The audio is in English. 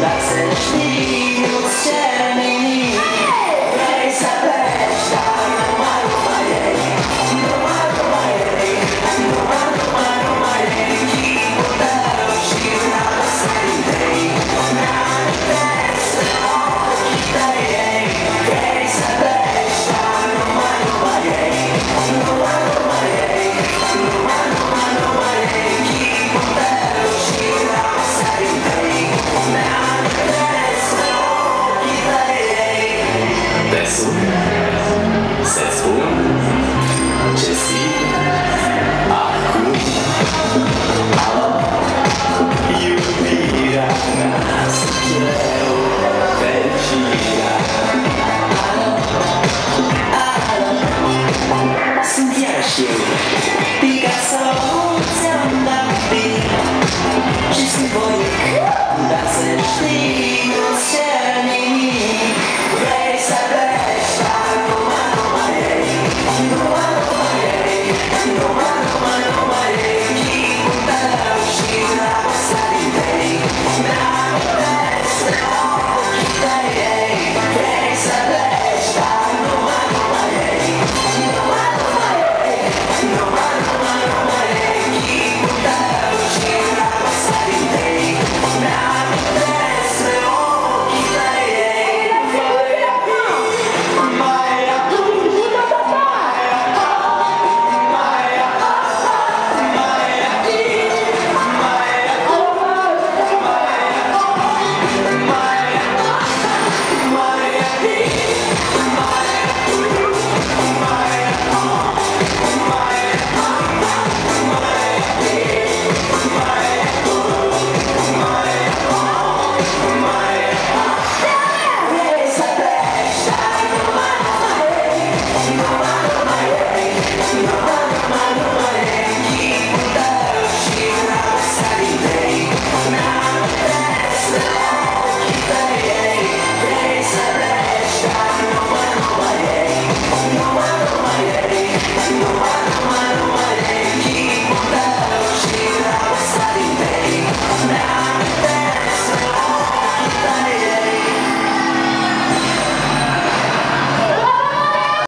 That's it,